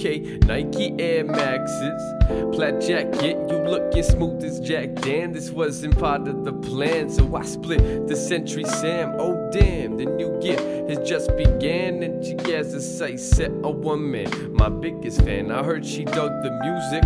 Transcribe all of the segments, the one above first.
okay. Nike Air Maxes, plaid jacket, you looking smooth as Jack Dan. This wasn't part of the plan, so I split the Century Sam. Oh damn, the new year has just began, and she has a sight set a woman. My biggest fan, I heard she dug the music.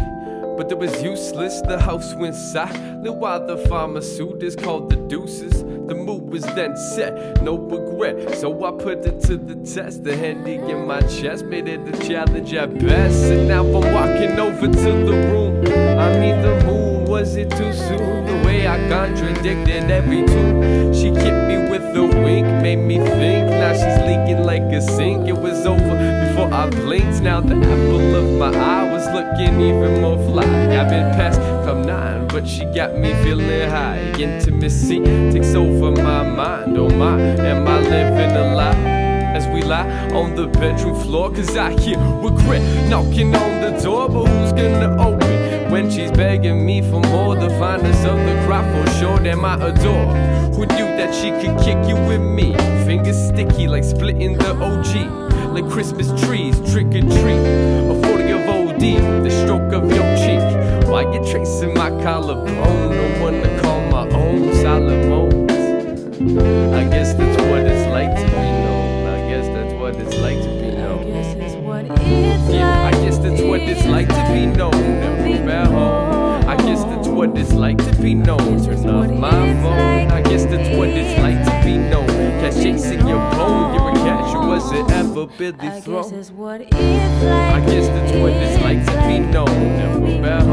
But it was useless, the house went silent while the pharmaceutics called the deuces. The mood was then set, no regret. So I put it to the test. The handy in my chest made it a challenge at best. And now I'm walking over to the room. I mean, the moon, was it too soon? The way I contradicted every tune. She kicked me with a wink, made me think. Now she's leaking like a sink. It was over I blinked. Now the apple of my eye was looking even more fly. I've been past come nine, but she got me feeling high. Intimacy takes over my mind. Oh my, am I living a lie? As we lie on the bedroom floor, cause I hear regret knocking on the door, but who's gonna open? When she's begging me for more, the finest of the crop for sure, damn I adore. Who knew that she could kick you with me? Fingers sticky like splitting the OG like Christmas trees, trick or treat. A 40 of OD, the stroke of your cheek. Why you tracing my collarbone? No one to call my own Solomon. I guess that's what it's like to be known. I guess that's what it's like to be known. I guess that's what it's like to be ever Billy Throne? I guess that's what it's like to be known. Never back.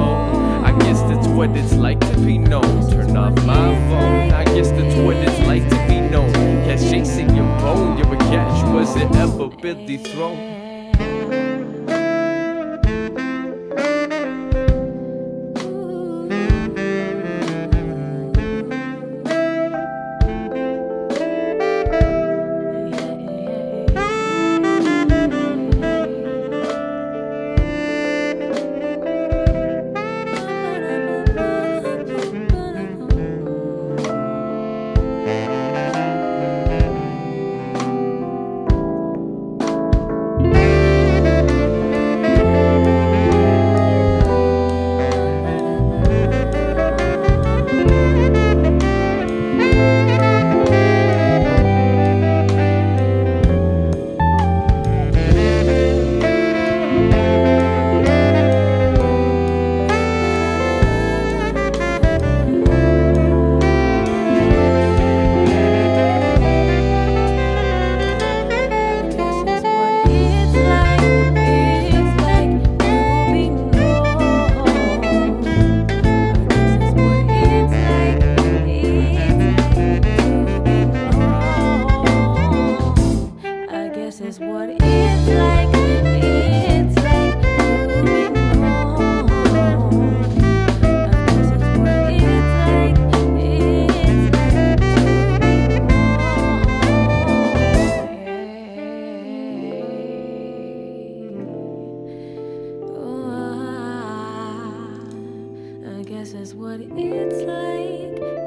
I guess that's what it's like to be known. Turn off my phone. I guess that's what it's like to be known. Catch chasing your bone. You're a catch. Was it ever Billy Throne? I guess that's what it's like.